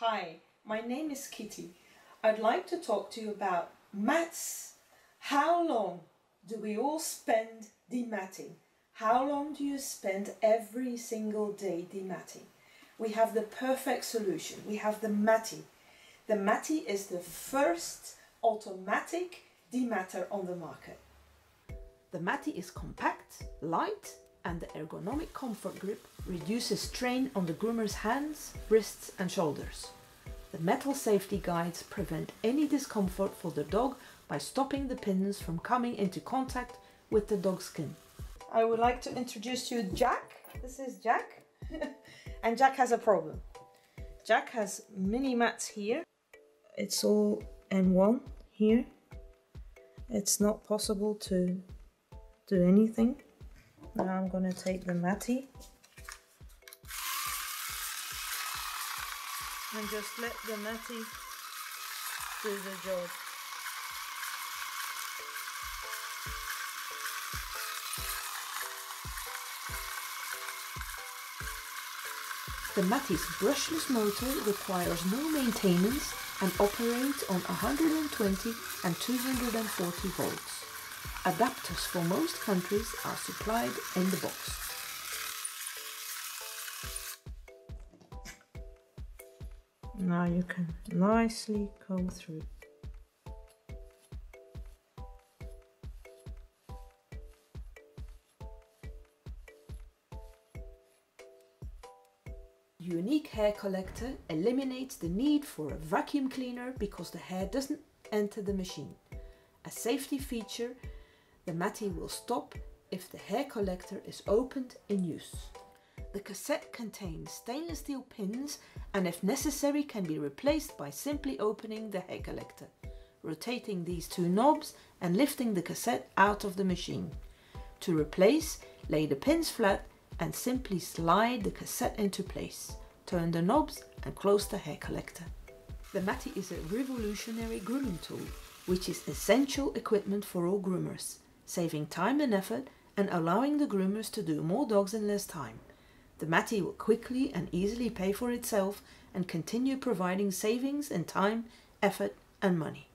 Hi, my name is Kitty. I'd like to talk to you about mats. How long do we all spend dematting? How long do you spend every single day dematting? We have the perfect solution. We have the Matti. The Matti is the first automatic dematter on the market. The Matti is compact, light and the ergonomic comfort grip reduces strain on the groomer's hands, wrists and shoulders. The metal safety guides prevent any discomfort for the dog by stopping the pins from coming into contact with the dog's skin. I would like to introduce you Jack. This is Jack. and Jack has a problem. Jack has mini mats here. It's all in one here. It's not possible to do anything. Now I'm going to take the Matti and just let the Matti do the job. The Matti's brushless motor requires no maintenance and operates on 120 and 240 volts. Adapters for most countries are supplied in the box. Now you can nicely comb through. Unique hair collector eliminates the need for a vacuum cleaner because the hair doesn't enter the machine. A safety feature, the Matti will stop if the hair collector is opened in use. The cassette contains stainless steel pins and if necessary can be replaced by simply opening the hair collector, rotating these two knobs and lifting the cassette out of the machine. To replace, lay the pins flat and simply slide the cassette into place. Turn the knobs and close the hair collector. The Matti is a revolutionary grooming tool, which is essential equipment for all groomers, saving time and effort and allowing the groomers to do more dogs in less time. The Matti will quickly and easily pay for itself and continue providing savings in time, effort and money.